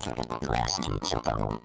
Blasting Chapel.